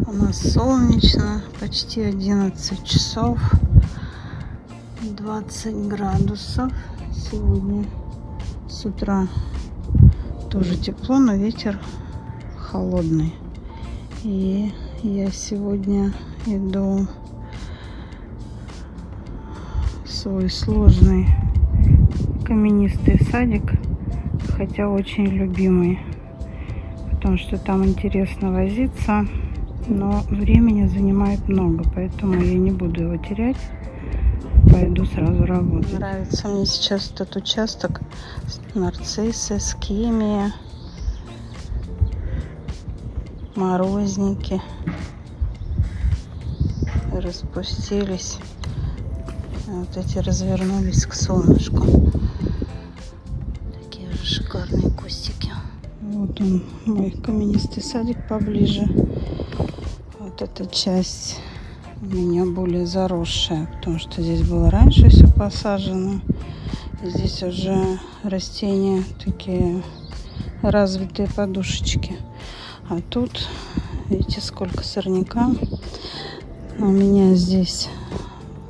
У нас солнечно, почти 11 часов, 20 градусов. Сегодня с утра тоже тепло, но ветер холодный. И я сегодня иду в свой сложный каменистый садик, хотя очень любимый, потому что там интересно возиться, но времени занимает много, поэтому я не буду его терять, пойду сразу работать. Нравится мне сейчас этот участок, нарциссы, скимия, морозники распустились. Вот эти развернулись к солнышку. Такие же шикарные кустики. Вот он, мой каменистый садик поближе. Вот эта часть у меня более заросшая, потому что здесь было раньше все посажено. Здесь уже растения такие развитые подушечки. А тут, видите, сколько сорняка. У меня здесь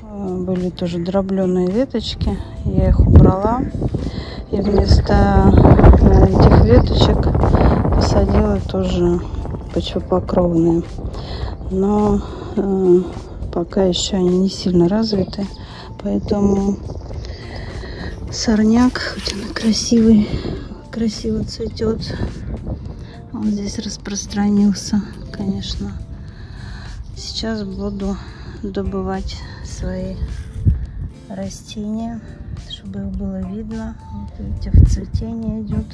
э, были тоже дробленые веточки. Я их убрала. И вместо э, этих веточек посадила тоже почвопокровные. Но э, пока еще они не сильно развиты. Поэтому сорняк, хоть он и красивый, красиво цветет, он здесь распространился, конечно. Сейчас буду добывать свои растения, чтобы их было видно. Вот видите, в цветение идет.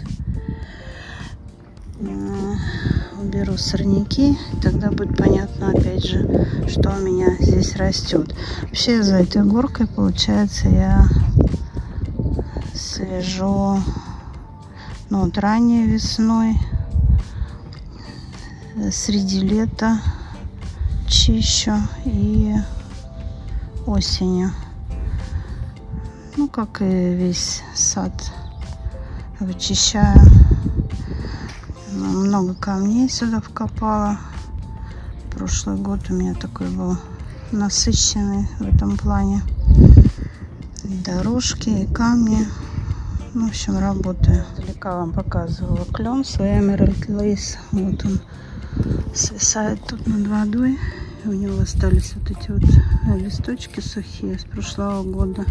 Уберу сорняки, тогда будет понятно, опять же, что у меня здесь растет. Вообще за этой горкой, получается, я слежу ну, вот ранней весной среди лета чищу и осенью. Ну, как и весь сад вычищаю. Много камней сюда вкопала. Прошлый год у меня такой был насыщенный в этом плане. И дорожки, и камни. Ну, в общем, работаю. Далека вам показывала клен свой Emerald Lace. Вот он свисает тут над водой. У него остались вот эти вот листочки сухие с прошлого года.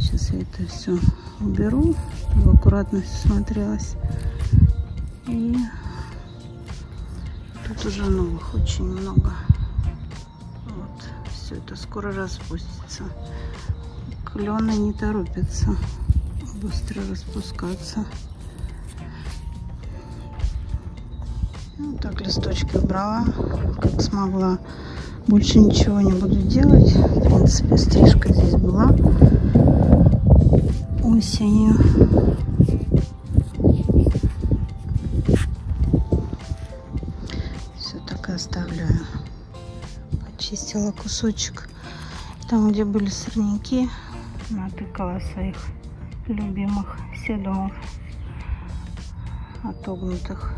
Сейчас я это все уберу, чтобы аккуратно все смотрелось. И тут уже новых очень много. Вот, все это скоро распустится. Клены не торопятся быстро распускаться. Вот так листочки убрала, как смогла. Больше ничего не буду делать. В принципе, стрижка здесь была осенью. Почистила кусочек. Там, где были сорняки, натыкала своих любимых седумов отогнутых.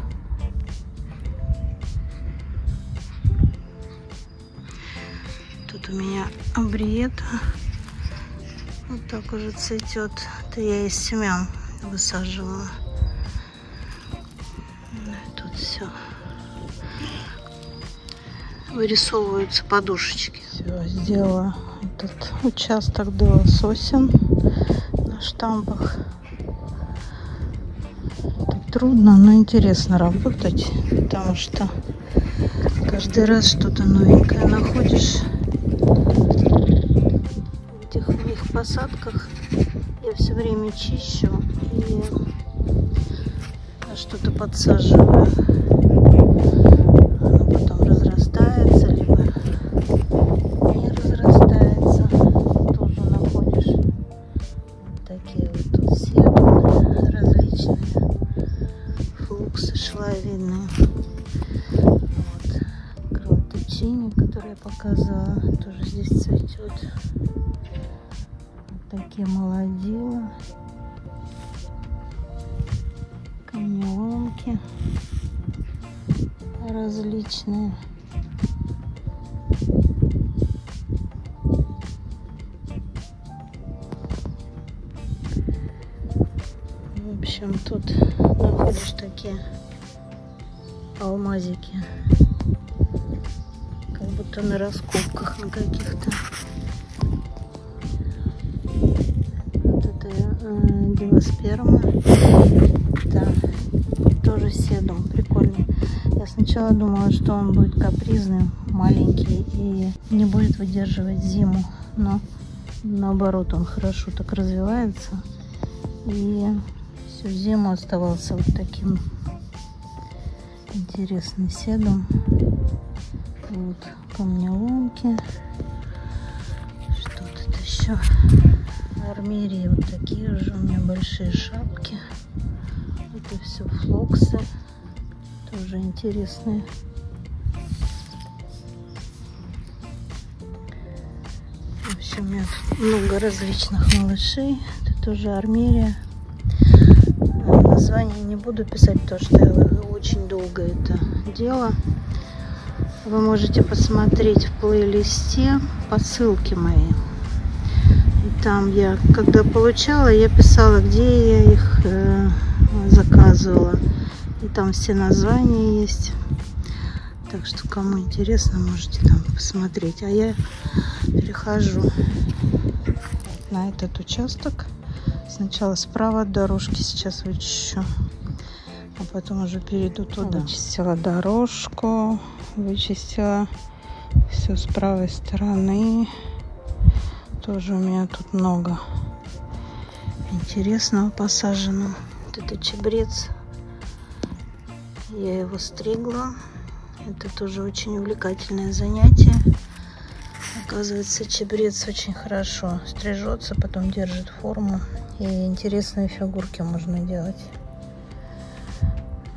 у меня абриета. Вот так уже цветет. Это я из семян высаживала. Тут все вырисовываются подушечки. Все, сделала этот участок до сосен на штампах. Так трудно, но интересно работать, потому что каждый раз что-то новенькое находишь посадках я все время чищу и что-то подсаживаю. Кровоточение, которое я показывала, тоже здесь цветет такие молодила, камнеломки различные. В общем, тут находишь такие алмазики. Будто на раскопках на каких-то. Вот это э, гелосперма. Да, тоже седум. Прикольный. Я сначала думала, что он будет капризный, маленький и не будет выдерживать зиму. Но наоборот, он хорошо так развивается. И всю зиму оставался вот таким интересный седум. Вот камнеломки. Что тут еще? Армерии вот такие же у меня большие шапки. Это все флоксы. Тоже интересные. В общем, у меня много различных малышей. Это тоже армерия название не буду писать, потому что очень долго это дело. Вы можете посмотреть в плейлисте по ссылке моей. Там я, когда получала, я писала, где я их э, заказывала. И там все названия есть. Так что, кому интересно, можете там посмотреть. А я перехожу на этот участок. Сначала справа от дорожки, сейчас вычищу. А потом уже перейду туда. Вычистила дорожку, вычистила все с правой стороны. Тоже у меня тут много интересного посажено. Вот это чебрец. Я его стригла. Это тоже очень увлекательное занятие. Оказывается, чебрец очень хорошо стрижется, потом держит форму. И интересные фигурки можно делать.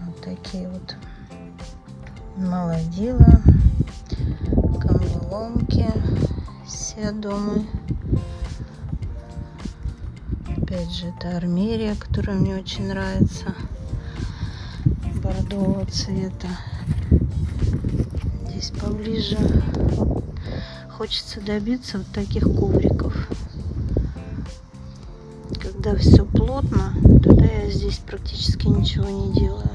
Вот такие вот молодила, камнеломки, седумы. Опять же, это армерия, которая мне очень нравится. Бордового цвета. Здесь поближе хочется добиться вот таких ковриков когда все плотно, тогда я здесь практически ничего не делаю.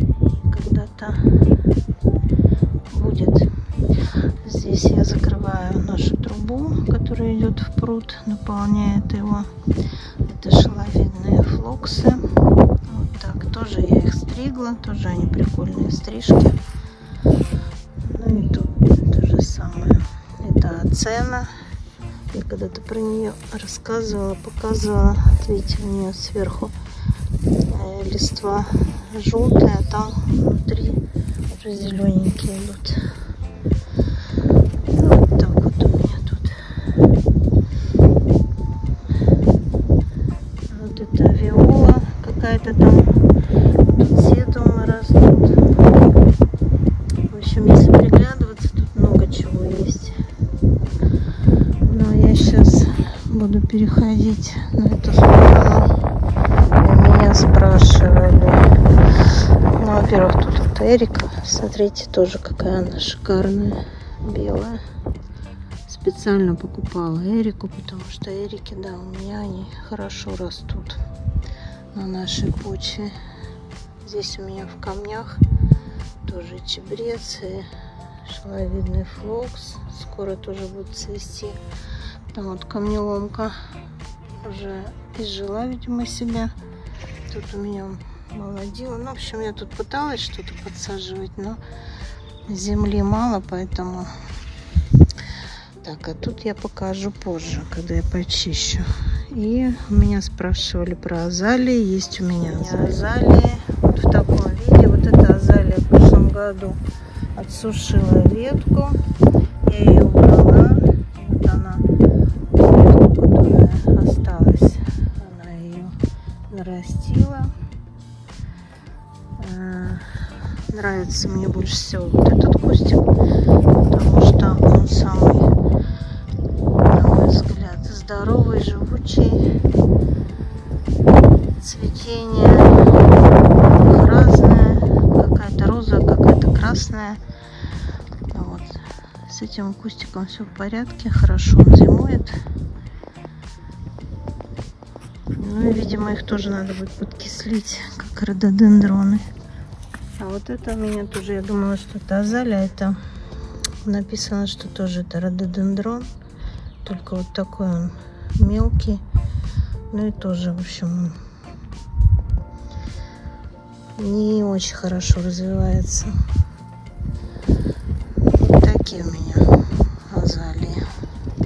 И когда-то будет. Здесь я закрываю нашу трубу, которая идет в пруд, наполняет его флоксы. Вот так. Тоже я их стригла. Тоже они прикольные стрижки. Ну и тут то же самое. Это ацена. Я когда-то про нее рассказывала, показывала. Видите, у нее сверху листва желтая, а там внутри зелененькие идут. какая-то там. Тут седумы растут. В общем, если приглядываться, тут много чего есть. Но я сейчас буду переходить на эту сторону. И меня спрашивали. Ну, во-первых, тут вот Эрика. Смотрите, тоже какая она шикарная, белая специально покупала Эрику, потому что Эрики, да, у меня они хорошо растут на нашей почве. Здесь у меня в камнях тоже чебрец и шеловидный флокс. Скоро тоже будет цвести. Там вот камнеломка уже изжила, видимо, себя. Тут у меня молодила. Ну, в общем, я тут пыталась что-то подсаживать, но земли мало, поэтому... Так, а тут я покажу позже, когда я почищу. И меня спрашивали про азалии. Есть у меня азалии вот в таком виде. Вот эта азалия в прошлом году отсушила ветку. Нравится мне больше всего вот этот кустик потому что он самый, на мой взгляд, здоровый, живучий. Цветение разное, какая-то роза, какая-то красная. Вот. С этим кустиком все в порядке, хорошо он зимует. Ну и, видимо, их тоже надо будет подкислить, как рододендроны. Вот это у меня тоже, я думала, что это азалия. Это написано, что тоже это рододендрон. Только вот такой он мелкий. Ну и тоже, в общем, не очень хорошо развивается. Вот такие у меня азалии.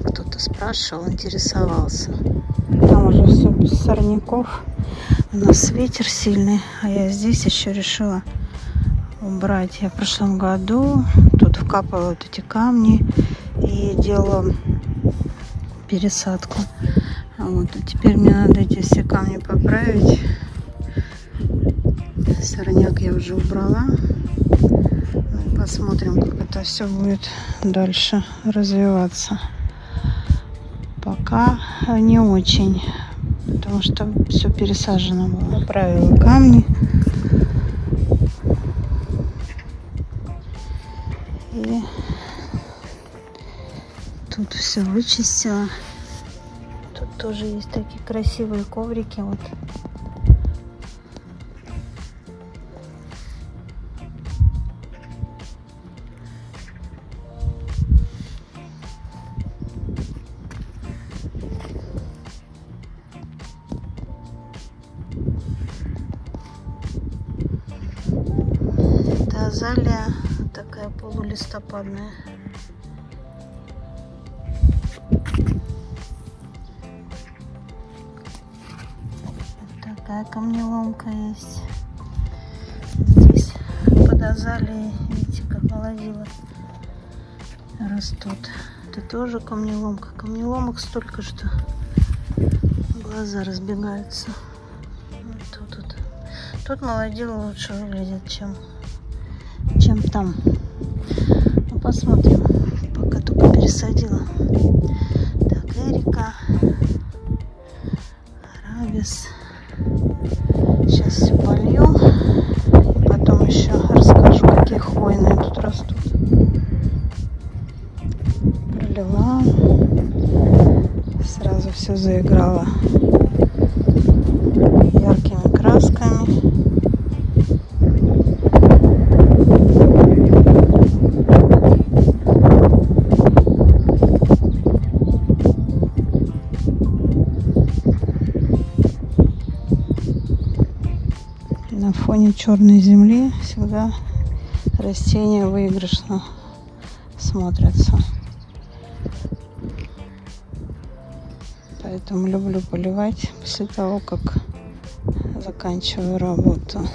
Кто-то спрашивал, интересовался. Там уже все без сорняков. У нас ветер сильный, а я здесь еще решила убрать. Я в прошлом году тут вкапывала вот эти камни и делала пересадку. А вот, а теперь мне надо эти все камни поправить. Сорняк я уже убрала. Ну посмотрим, как это все будет дальше развиваться. Пока не очень, потому что все пересажено было. Поправила камни. Все вычистила. Тут тоже есть такие красивые коврики. Вот. Это азалия такая полулистопадная. Такая камнеломка есть. Здесь под азалией, видите, как молодила растут. Это тоже камнеломка. Камнеломок столько, что глаза разбегаются. Тут, тут. Тут молодила лучше выглядит, чем чем там. Ну, посмотрим. Пока только пересадила. Сейчас полью. И потом еще расскажу, какие хвойные тут растут. Пролила. Сразу все заиграла черной земли всегда растения выигрышно смотрятся. Поэтому люблю поливать после того, как заканчиваю работу.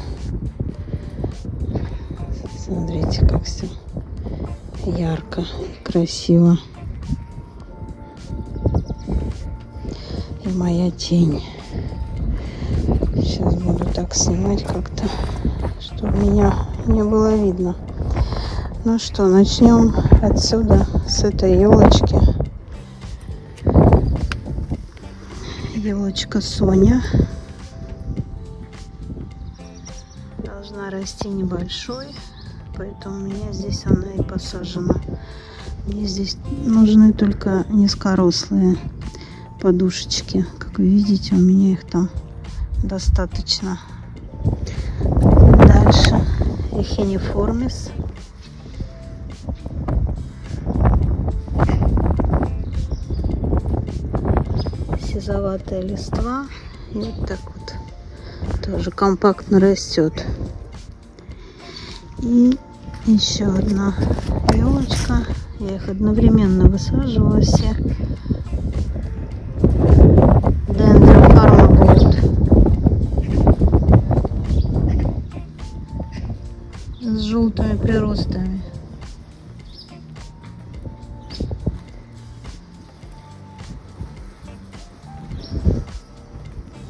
Смотрите, как все ярко и красиво. И моя тень. Сейчас буду так снимать как-то, чтобы меня не было видно. Ну что, начнем отсюда, с этой елочки. Елочка Соня. Должна расти небольшой, поэтому у меня здесь она и посажена. Мне здесь нужны только низкорослые подушечки. Как вы видите, у меня их там достаточно. Дальше эхиниформис. Сизоватая листва. И вот так вот тоже компактно растет. И еще одна елочка. Я их одновременно высаживала все.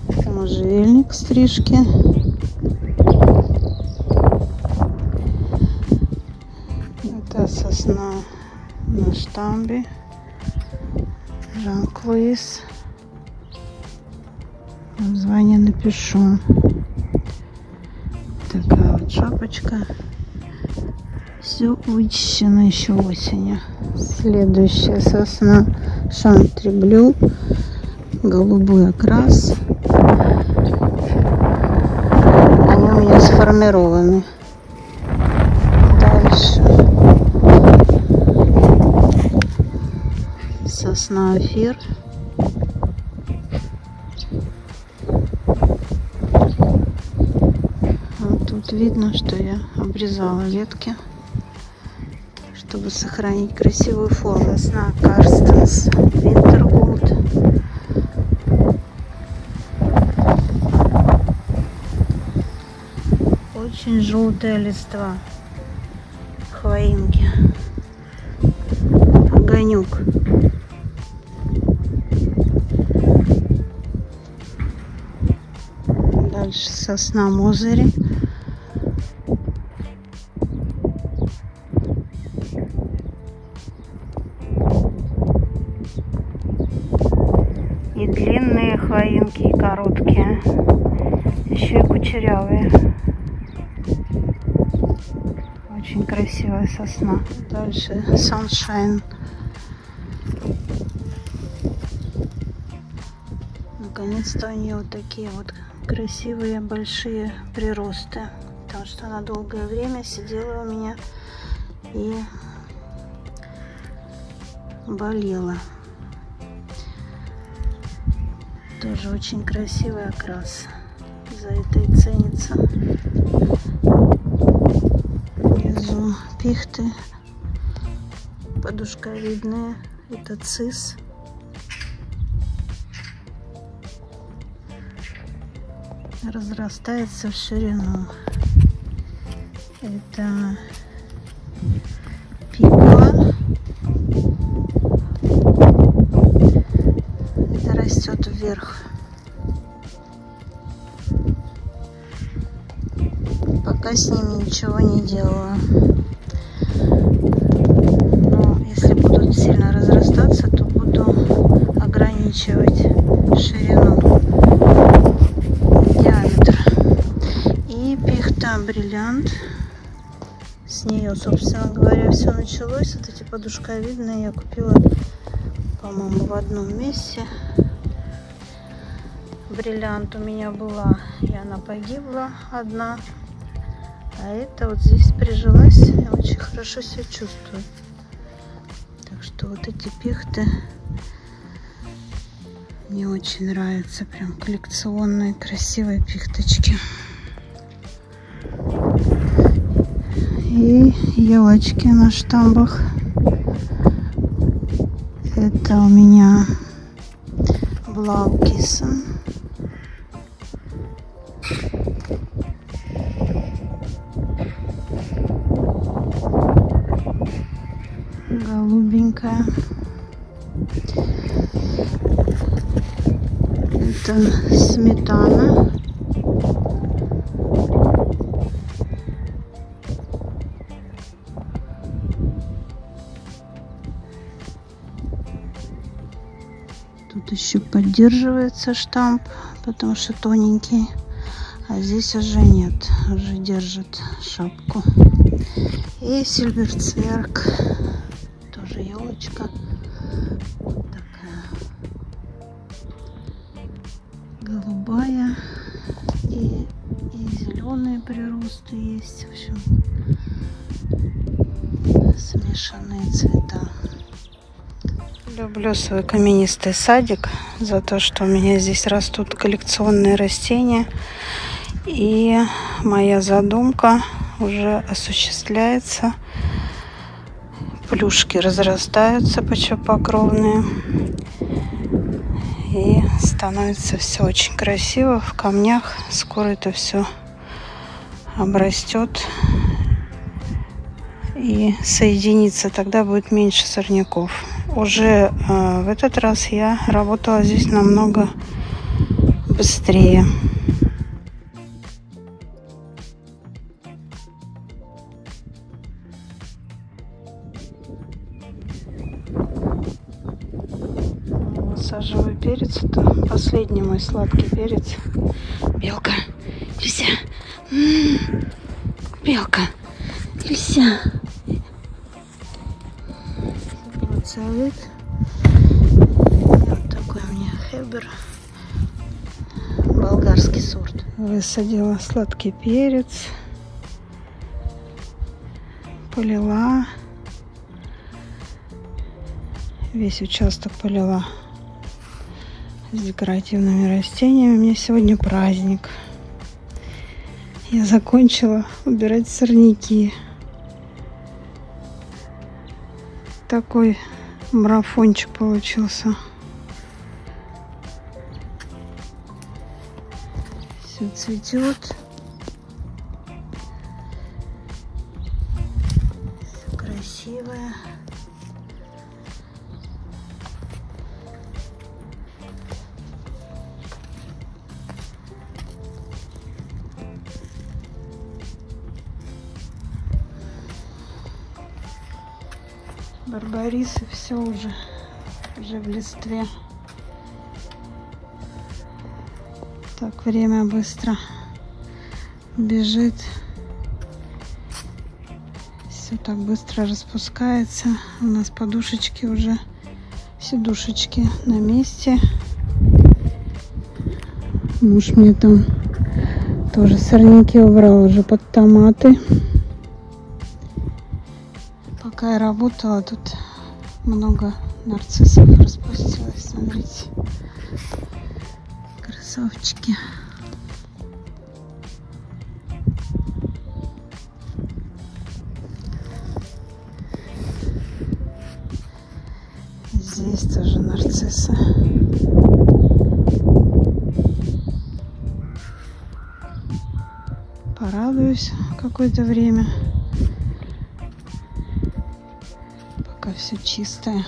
Это можжевельник стрижки. Это сосна на штамбе. Жан-Клуис. Название напишу. Такая вот шапочка. Все вычищено еще осенью. Следующая сосна Шантриблю. Голубой окрас. Они у меня сформированы. Дальше. Сосна эфир. Вот тут видно, что я обрезала ветки чтобы сохранить красивую форму. Сосна Карстенс Винтергуд. Очень желтая листва хвоинки. Огонек. Дальше сосна Мозыри. Сосна. Дальше Sunshine. Наконец-то у нее вот такие вот красивые большие приросты. Потому что она долгое время сидела у меня и болела. Тоже очень красивый окрас. За это и ценится. Внизу пихты. Подушковидные. Это цис. Разрастается в ширину. Это пикла. Это растет вверх. Пока с ними ничего не делала. Началось. Вот эти подушковидные я купила, по-моему, в одном месте бриллиант у меня была, и она погибла одна. А это вот здесь прижилась и очень хорошо себя чувствую. Так что вот эти пихты мне очень нравятся. Прям коллекционные красивые пихточки. И елочки на штамбах. Это у меня Блаукисон. Голубенькая. Это сметана. Еще поддерживается штамп, потому что тоненький. А здесь уже нет, уже держит шапку. И сильверцверк, тоже елочка. Вот такая голубая. И, и зеленые приросты есть. В общем, смешанные цвета. Люблю свой каменистый садик за то, что у меня здесь растут коллекционные растения. И моя задумка уже осуществляется. Плюшки разрастаются почвопокровные. И становится все очень красиво в камнях. Скоро это все обрастет и соединится. Тогда будет меньше сорняков уже э, в этот раз я работала здесь намного быстрее. Сажевый перец, это последний мой сладкий перец. Белка, Люся. М -м -м. Сорт. Высадила сладкий перец. Полила весь участок полила с декоративными растениями. У меня сегодня праздник. Я закончила убирать сорняки. Такой марафончик получился. Цветет. Все красивое. барбарисы все уже уже в листве так время быстро бежит все так быстро распускается у нас подушечки уже сидушечки на месте муж мне там тоже сорняки убрал уже под томаты пока я работала, тут много нарциссов распустилось. Смотрите. Красавчики. Здесь тоже нарциссы. Порадуюсь какое-то время. все чистое.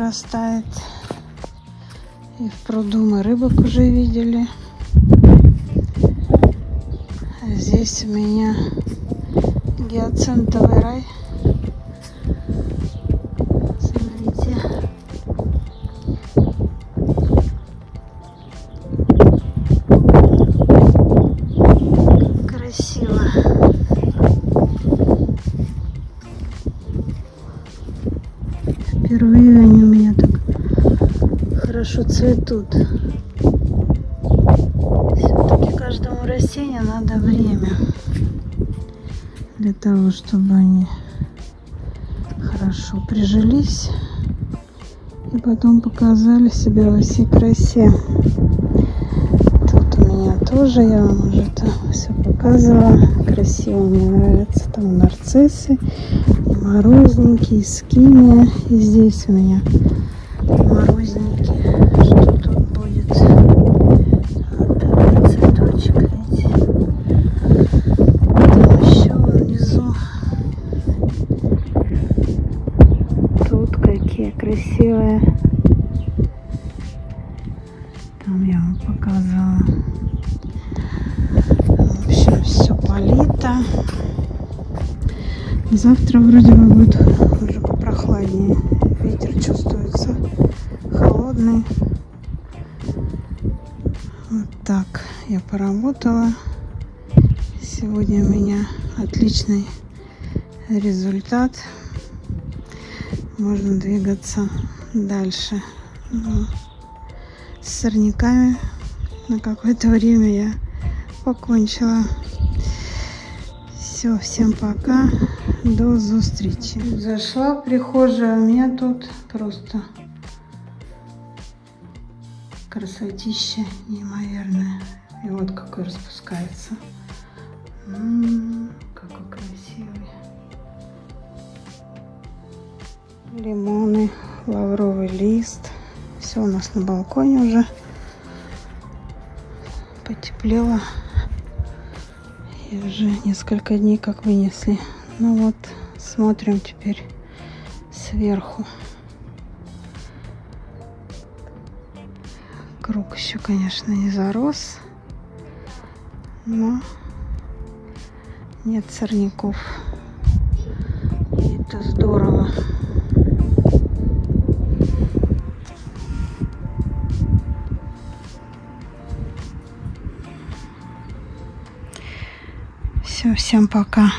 Зарастает. И в пруду мы рыбок уже видели. А здесь у меня гиацинтовый рай. Хорошо цветут. Все-таки каждому растению надо время для того, чтобы они хорошо прижились и потом показали себя во всей красе. Тут у меня тоже, я вам уже это все показывала. Красиво мне нравятся там нарциссы морозненький, скимия. И здесь у меня морозненький. Полито. Завтра вроде бы будет уже попрохладнее. Ветер чувствуется холодный. Вот так я поработала. Сегодня у меня отличный результат. Можно двигаться дальше. С сорняками на какое-то время я покончила. Все, всем пока. До зустрічі. Зашла в прихожую, у меня тут просто красотища неимоверная. И вот какой распускается. М -м -м, какой красивый. Лимоны, лавровый лист. Все у нас на балконе уже потеплело. И уже несколько дней как вынесли. Ну вот, смотрим теперь сверху. Круг еще, конечно, не зарос, но нет сорняков. Всем пока.